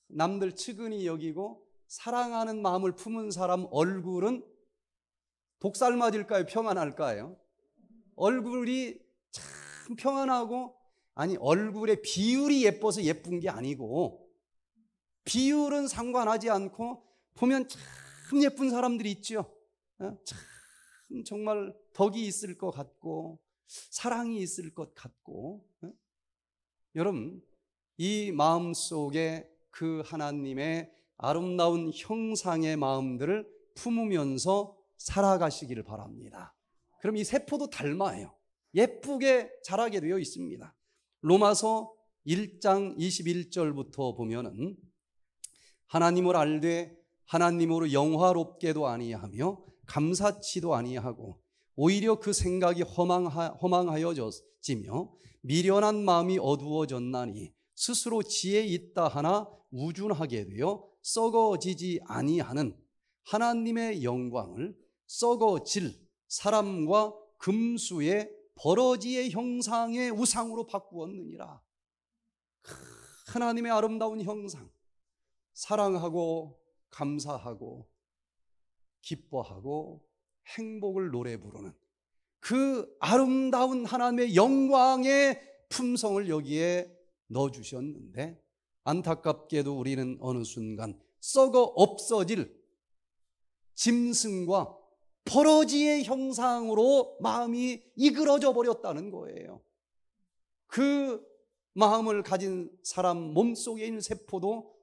남들 측은히 여기고, 사랑하는 마음을 품은 사람 얼굴은 독살 맞을까요? 평안할까요? 얼굴이 참 평안하고 아니 얼굴의 비율이 예뻐서 예쁜 게 아니고 비율은 상관하지 않고 보면 참 예쁜 사람들이 있죠. 어? 참 정말 덕이 있을 것 같고 사랑이 있을 것 같고 어? 여러분 이 마음 속에 그 하나님의 아름다운 형상의 마음들을 품으면서 살아가시기를 바랍니다. 그럼 이 세포도 닮아요. 예쁘게 자라게 되어 있습니다. 로마서 1장 21절부터 보면은 하나님을 알되 하나님으로 영화롭게도 아니하며 감사치도 아니하고 오히려 그 생각이 허망하, 허망하여지며 미련한 마음이 어두워졌나니 스스로 지혜 있다 하나 우준하게 되어 썩어지지 아니하는 하나님의 영광을 썩어질 사람과 금수의 버러지의 형상의 우상으로 바꾸었느니라. 하나님의 아름다운 형상, 사랑하고 감사하고 기뻐하고 행복을 노래 부르는 그 아름다운 하나님의 영광의 품성을 여기에 넣어 주셨는데 안타깝게도 우리는 어느 순간 썩어 없어질 짐승과 버러지의 형상으로 마음이 이그러져 버렸다는 거예요. 그 마음을 가진 사람 몸속에 있는 세포도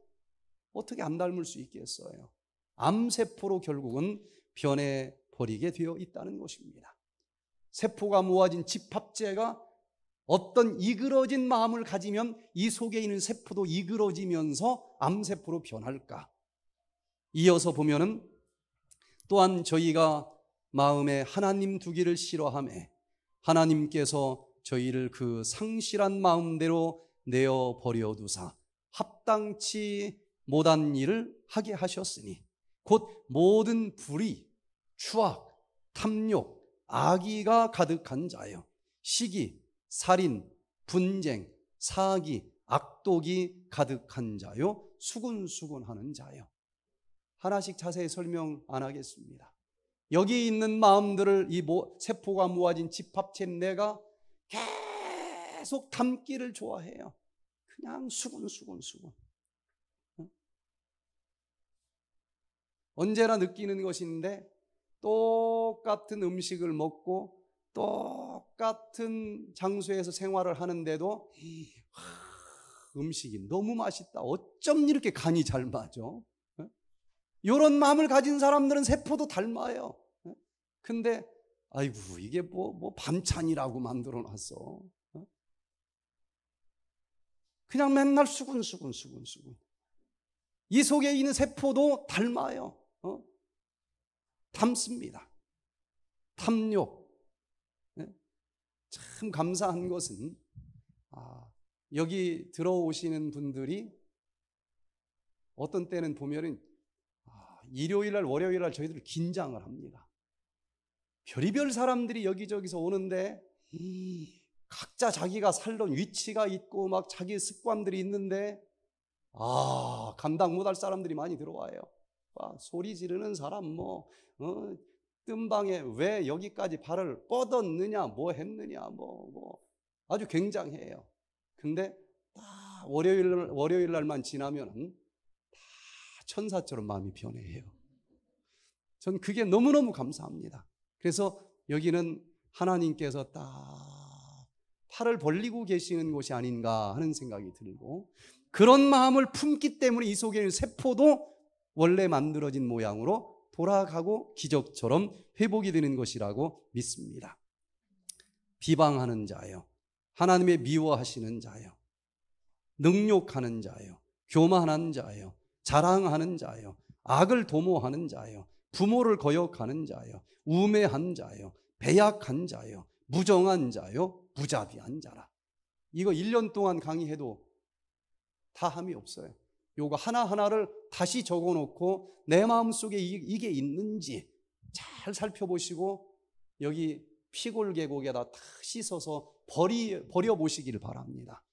어떻게 안 닮을 수 있겠어요? 암세포로 결국은 변해 버리게 되어 있다는 것입니다. 세포가 모아진 집합체가 어떤 이그러진 마음을 가지면 이 속에 있는 세포도 이그러지면서 암세포로 변할까? 이어서 보면은 또한 저희가 마음에 하나님 두기를 싫어함에 하나님께서 저희를 그 상실한 마음대로 내어 버려 두사 합당치 못한 일을 하게 하셨으니 곧 모든 불의, 추악, 탐욕, 악의가 가득한 자요 시기, 살인, 분쟁, 사기, 악독이 가득한 자요 수군수군하는 자요 하나씩 자세히 설명 안 하겠습니다. 여기 있는 마음들을 이 세포가 모아진 집합체 내가 계속 담기를 좋아해요. 그냥 수군수군 수군. 언제나 느끼는 것인데 똑같은 음식을 먹고 똑같은 장소에서 생활을 하는데도 음식이 너무 맛있다. 어쩜 이렇게 간이 잘 맞아? 이런 마음을 가진 사람들은 세포도 닮아요. 근데 아이고 이게 뭐, 뭐 반찬이라고 만들어 놨어. 그냥 맨날 수근수근 수근수근. 이 속에 있는 세포도 닮아요. 어? 닮습니다. 탐욕. 참 감사한 것은 아, 여기 들어오시는 분들이 어떤 때는 보면은 일요일 날, 월요일 날 저희들 긴장을 합니다. 별의별 사람들이 여기저기서 오는데 각자 자기가 살던 위치가 있고 막 자기 습관들이 있는데 아 감당 못할 사람들이 많이 들어와요. 아, 소리 지르는 사람 뭐 어, 뜸방에 왜 여기까지 발을 뻗었느냐 뭐 했느냐 뭐, 뭐 아주 굉장해요. 근데 딱 월요일, 월요일 날만 지나면은 다 천사처럼 마음이 변해요. 전 그게 너무너무 감사합니다. 그래서 여기는 하나님께서 딱 팔을 벌리고 계시는 곳이 아닌가 하는 생각이 들고 그런 마음을 품기 때문에 이 속에 있는 세포도 원래 만들어진 모양으로 돌아가고 기적처럼 회복이 되는 것이라고 믿습니다. 비방하는 자요. 하나님의 미워하시는 자요. 능욕하는 자요. 교만한 자요. 자랑하는 자요. 악을 도모하는 자요. 부모를 거역하는 자요. 우매한 자요. 배약한 자요. 무정한 자요. 무자비한 자라. 이거 1년 동안 강의해도 다 함이 없어요. 요거 하나하나를 다시 적어 놓고 내 마음속에 이게 있는지 잘 살펴보시고 여기 피골 계곡에다 다 씻어서 버리, 버려보시기를 바랍니다.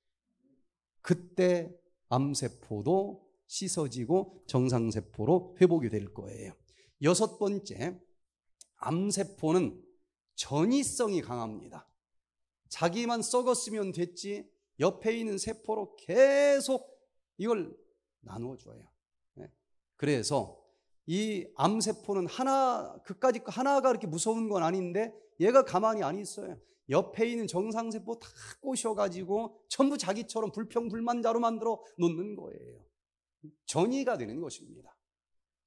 그때 암세포도 씻어지고 정상세포로 회복이 될 거예요. 여섯 번째, 암세포는 전이성이 강합니다. 자기만 썩었으면 됐지 옆에 있는 세포로 계속 이걸 나누어 줘요. 네. 그래서 이 암세포는 하나 그까지 하나가 그렇게 무서운 건 아닌데 얘가 가만히 안 있어요. 옆에 있는 정상세포 다 꼬셔가지고 전부 자기처럼 불평불만자로 만들어 놓는 거예요. 전이가 되는 것입니다.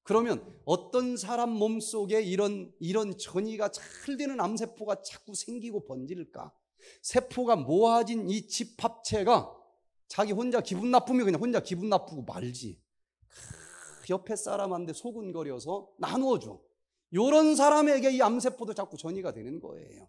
그러면 어떤 사람 몸 속에 이런 이런 전이가 잘 되는 암세포가 자꾸 생기고 번질까? 세포가 모아진 이 집합체가 자기 혼자 기분 나쁘면 그냥 혼자 기분 나쁘고 말지. 옆에 사람한테 소근거려서 나누어줘. 이런 사람에게 이 암세포도 자꾸 전이가 되는 거예요.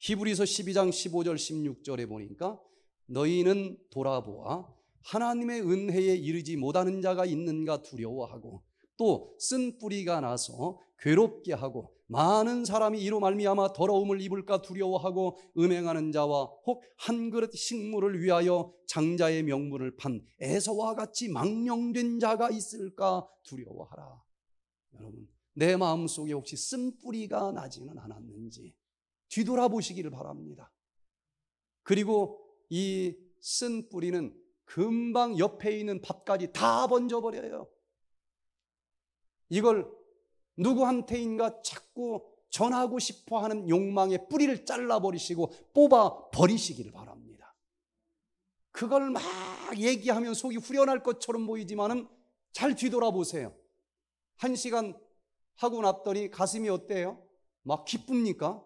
히브리서 12장 15절 16절에 보니까 너희는 돌아보아 하나님의 은혜에 이르지 못하는 자가 있는가 두려워하고 또 쓴 뿌리가 나서 괴롭게 하고 많은 사람이 이로 말미암아 더러움을 입을까 두려워하고 음행하는 자와 혹 한 그릇 식물을 위하여 장자의 명분을 판 에서와 같이 망령된 자가 있을까 두려워하라. 여러분 내 마음속에 혹시 쓴 뿌리가 나지는 않았는지 뒤돌아보시기를 바랍니다. 그리고 이 쓴 뿌리는 금방 옆에 있는 밥까지 다 번져버려요. 이걸 누구한테인가 자꾸 전하고 싶어 하는 욕망의 뿌리를 잘라버리시고 뽑아 버리시기를 바랍니다. 그걸 막 얘기하면 속이 후련할 것처럼 보이지만은 잘 뒤돌아보세요. 한 시간 하고 났더니 가슴이 어때요? 막 기쁩니까?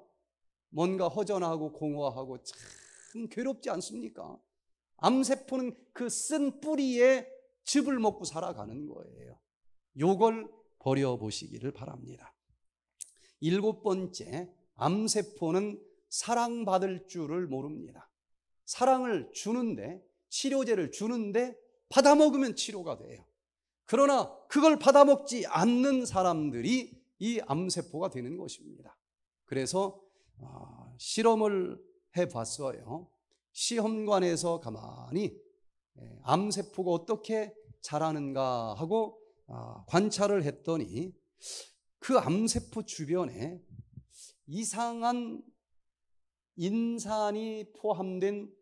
뭔가 허전하고 공허하고 참 괴롭지 않습니까? 암세포는 그 쓴 뿌리에 즙을 먹고 살아가는 거예요. 요걸 버려보시기를 바랍니다. 일곱 번째, 암세포는 사랑받을 줄을 모릅니다. 사랑을 주는데, 치료제를 주는데, 받아먹으면 치료가 돼요. 그러나 그걸 받아먹지 않는 사람들이 이 암세포가 되는 것입니다. 그래서 아, 실험을 해 봤어요. 시험관에서 가만히 예, 암세포가 어떻게 자라는가 하고 아, 관찰을 했더니 그 암세포 주변에 이상한 인산이 포함된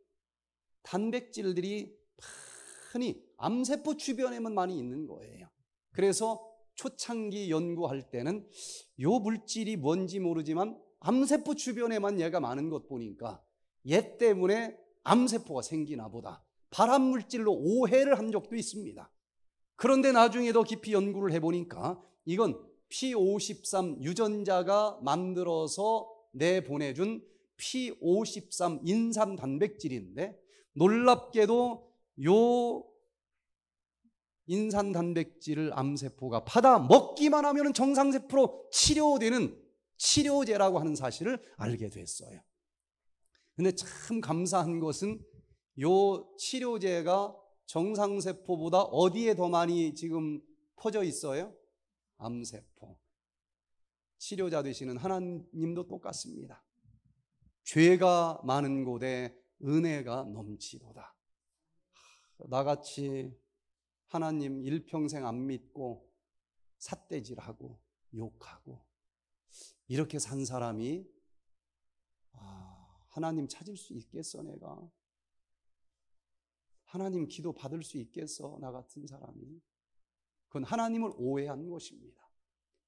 단백질들이 많이 암세포 주변에만 많이 있는 거예요. 그래서 초창기 연구할 때는 요 물질이 뭔지 모르지만 암세포 주변에만 얘가 많은 것 보니까 얘 때문에 암세포가 생기나 보다. 발암 물질로 오해를 한 적도 있습니다. 그런데 나중에 더 깊이 연구를 해보니까 이건 P53 유전자가 만들어서 내보내준 P53 인산 단백질인데 놀랍게도 요 인산 단백질을 암세포가 받아 먹기만 하면 정상세포로 치료되는 치료제라고 하는 사실을 알게 됐어요. 근데 참 감사한 것은 요 치료제가 정상세포보다 어디에 더 많이 지금 퍼져 있어요? 암세포. 치료자 되시는 하나님도 똑같습니다. 죄가 많은 곳에 은혜가 넘치도다. 나같이 하나님 일평생 안 믿고 삿대질하고 욕하고 이렇게 산 사람이 아, 하나님 찾을 수 있겠어, 내가? 하나님 기도 받을 수 있겠어, 나 같은 사람이? 그건 하나님을 오해한 것입니다.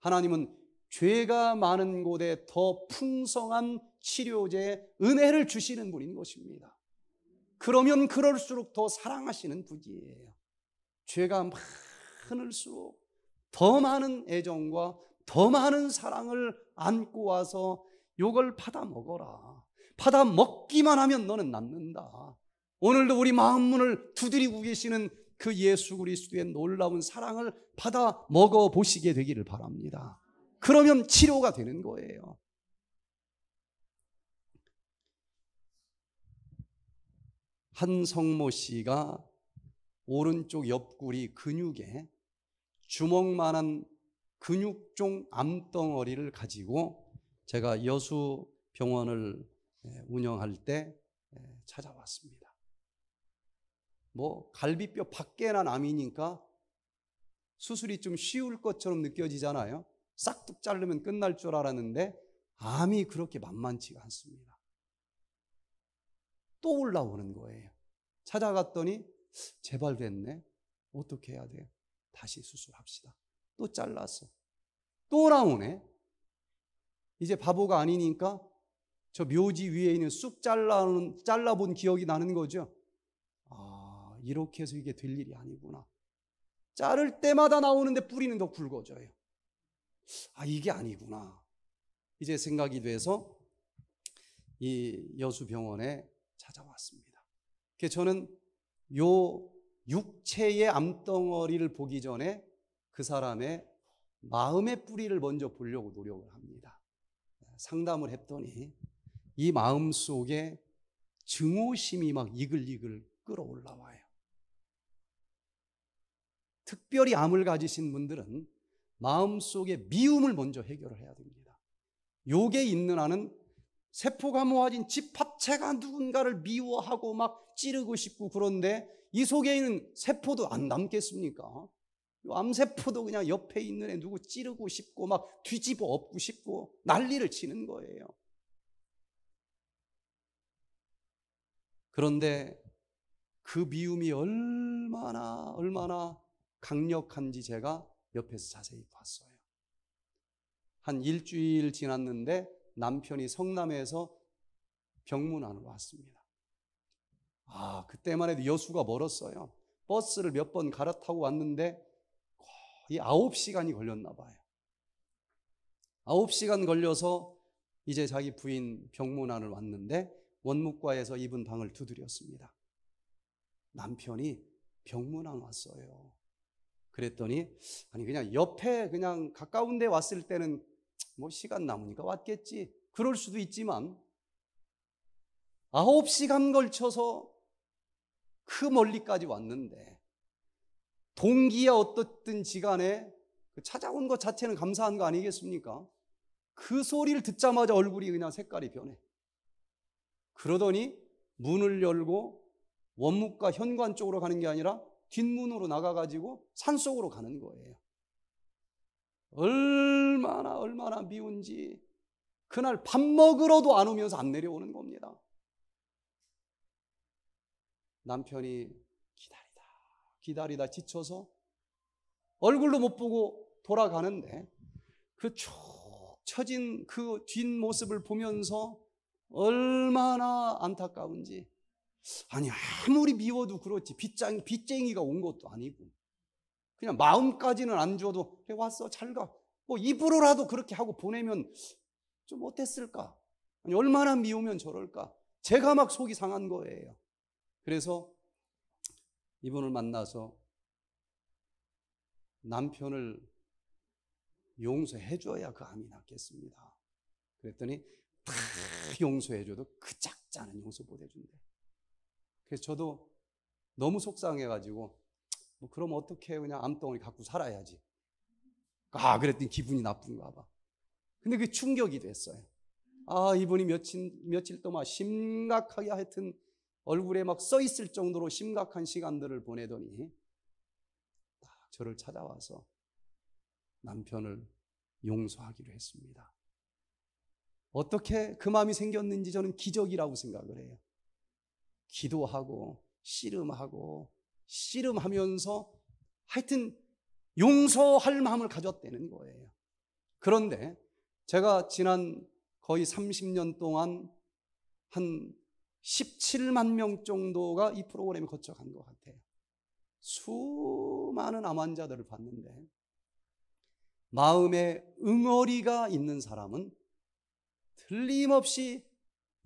하나님은 죄가 많은 곳에 더 풍성한 치료제, 은혜를 주시는 분인 것입니다. 그러면 그럴수록 더 사랑하시는 분이에요. 죄가 많을수록 더 많은 애정과 더 많은 사랑을 안고 와서 요걸 받아 먹어라. 받아 먹기만 하면 너는 낫는다. 오늘도 우리 마음 문을 두드리고 계시는 그 예수 그리스도의 놀라운 사랑을 받아 먹어 보시게 되기를 바랍니다. 그러면 치료가 되는 거예요. 한성모 씨가 오른쪽 옆구리 근육에 주먹만한 근육종 암덩어리를 가지고 제가 여수 병원을 운영할 때 찾아왔습니다. 뭐 갈비뼈 밖에나 남이니까 수술이 좀 쉬울 것처럼 느껴지잖아요. 싹둑 자르면 끝날 줄 알았는데 암이 그렇게 만만치가 않습니다. 또 올라오는 거예요. 찾아갔더니 재발됐네. 어떻게 해야 돼요? 다시 수술합시다. 또 잘랐어. 또 나오네. 이제 바보가 아니니까 저 묘지 위에 있는 쑥 잘라는, 잘라본 기억이 나는 거죠. 아, 이렇게 해서 이게 될 일이 아니구나. 자를 때마다 나오는데 뿌리는 더 굵어져요. 아, 이게 아니구나. 이제 생각이 돼서 이 여수병원에 찾아왔습니다. 저는 요 육체의 암덩어리를 보기 전에 그 사람의 마음의 뿌리를 먼저 보려고 노력을 합니다. 상담을 했더니 이 마음 속에 증오심이 막 이글이글 끌어올라와요. 특별히 암을 가지신 분들은 마음 속에 미움을 먼저 해결을 해야 됩니다. 요게 있는 한은 세포가 모아진 집합체가 누군가를 미워하고 막 찌르고 싶고 그런데 이 속에 있는 세포도 안 남겠습니까? 암세포도 그냥 옆에 있는 애 누구 찌르고 싶고 막 뒤집어 엎고 싶고 난리를 치는 거예요. 그런데 그 미움이 얼마나 얼마나 강력한지 제가 옆에서 자세히 봤어요. 한 일주일 지났는데 남편이 성남에서 병문안으로 왔습니다. 아, 그때만 해도 여수가 멀었어요. 버스를 몇 번 갈아타고 왔는데 거의 9시간이 걸렸나 봐요. 9시간 걸려서 이제 자기 부인 병문안을 왔는데 원무과에서 입은 방을 두드렸습니다. 남편이 병문안 왔어요. 그랬더니 아니 그냥 옆에 그냥 가까운 데 왔을 때는 뭐 시간 남으니까 왔겠지. 그럴 수도 있지만 아홉 시간 걸쳐서 그 멀리까지 왔는데 동기야 어떻든 지간에 그 찾아온 것 자체는 감사한 거 아니겠습니까? 그 소리를 듣자마자 얼굴이 그냥 색깔이 변해. 그러더니 문을 열고 원무과 현관 쪽으로 가는 게 아니라 뒷문으로 나가가지고 산속으로 가는 거예요. 얼마나, 얼마나 미운지. 그날 밥 먹으러도 안 오면서 안 내려오는 겁니다. 남편이 기다리다, 기다리다 지쳐서 얼굴도 못 보고 돌아가는데 그쭉 처진 그 뒷모습을 보면서 얼마나 안타까운지 아니 아무리 미워도 그렇지 빚쟁이, 빚쟁이가 온 것도 아니고 그냥 마음까지는 안 줘도 해 왔어 잘 가. 뭐 입으로라도 그렇게 하고 보내면 좀 어땠을까? 아니 얼마나 미우면 저럴까? 제가 막 속이 상한 거예요. 그래서 이분을 만나서 남편을 용서해 줘야 그 암이 낫겠습니다. 그랬더니 다 용서해 줘도 그 작자는 용서 못 해준대. 그래서 저도 너무 속상해가지고 뭐 그럼 어떻게 그냥 암덩어리 갖고 살아야지. 아 그랬더니 기분이 나쁜가 봐. 근데 그게 충격이 됐어요. 아 이분이 며칠 며칠 동안 심각하게 하여튼 얼굴에 막 써 있을 정도로 심각한 시간들을 보내더니 딱 저를 찾아와서 남편을 용서하기로 했습니다. 어떻게 그 마음이 생겼는지 저는 기적이라고 생각을 해요. 기도하고 씨름하고 씨름하면서 하여튼 용서할 마음을 가졌다는 거예요. 그런데 제가 지난 거의 30년 동안 한 17만 명 정도가 이 프로그램에 거쳐간 것 같아요. 수많은 암 환자들을 봤는데 마음에 응어리가 있는 사람은 틀림없이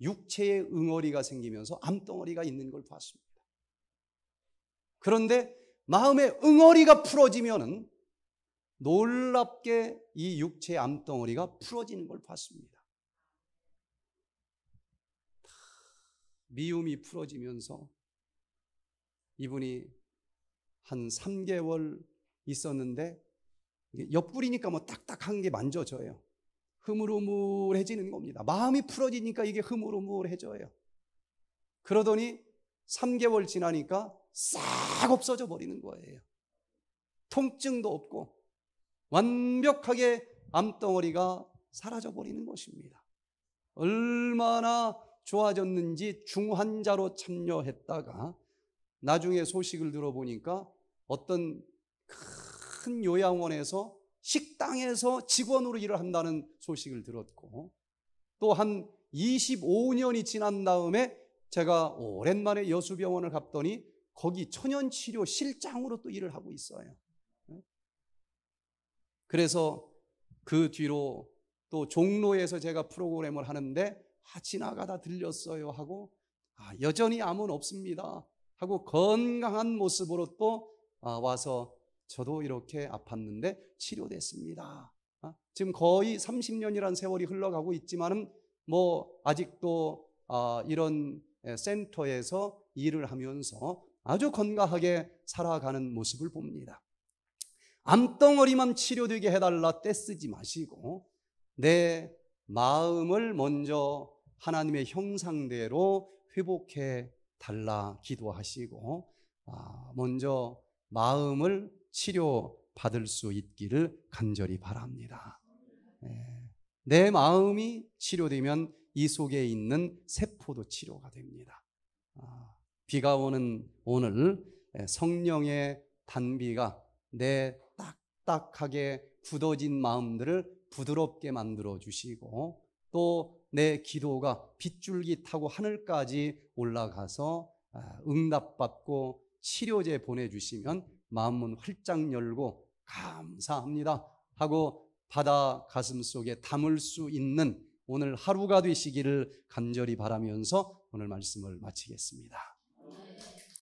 육체에 응어리가 생기면서 암덩어리가 있는 걸 봤습니다. 그런데 마음의 응어리가 풀어지면은 놀랍게 이 육체의 암덩어리가 풀어지는 걸 봤습니다. 미움이 풀어지면서 이분이 한 3개월 있었는데 옆구리니까 뭐 딱딱한 게 만져져요. 흐물흐물해지는 겁니다. 마음이 풀어지니까 이게 흐물흐물해져요. 그러더니 3개월 지나니까 싹 없어져 버리는 거예요. 통증도 없고 완벽하게 암덩어리가 사라져 버리는 것입니다. 얼마나 좋아졌는지 중환자로 참여했다가 나중에 소식을 들어보니까 어떤 큰 요양원에서 식당에서 직원으로 일을 한다는 소식을 들었고 또 한 25년이 지난 다음에 제가 오랜만에 여수병원을 갔더니 거기 천연치료 실장으로 또 일을 하고 있어요. 그래서 그 뒤로 또 종로에서 제가 프로그램을 하는데 아, 지나가다 들렸어요 하고 아, 여전히 암은 없습니다 하고 건강한 모습으로 또 아, 와서 저도 이렇게 아팠는데 치료됐습니다. 아, 지금 거의 30년이란 세월이 흘러가고 있지만은 뭐 아직도 아, 이런 센터에서 일을 하면서 아주 건강하게 살아가는 모습을 봅니다. 암덩어리만 치료되게 해달라 떼쓰지 마시고 내 마음을 먼저 하나님의 형상대로 회복해 달라 기도하시고 아, 먼저 마음을 치료 받을 수 있기를 간절히 바랍니다. 예. 내 마음이 치료되면 이 속에 있는 세포도 치료가 됩니다. 아, 비가 오는 오늘 예, 성령의 단비가 내 딱딱하게 굳어진 마음들을 부드럽게 만들어 주시고 또 내 기도가 빗줄기 타고 하늘까지 올라가서 아, 응답받고 치료제 보내주시면 마음문 활짝 열고 감사합니다 하고 바다 가슴 속에 담을 수 있는 오늘 하루가 되시기를 간절히 바라면서 오늘 말씀을 마치겠습니다.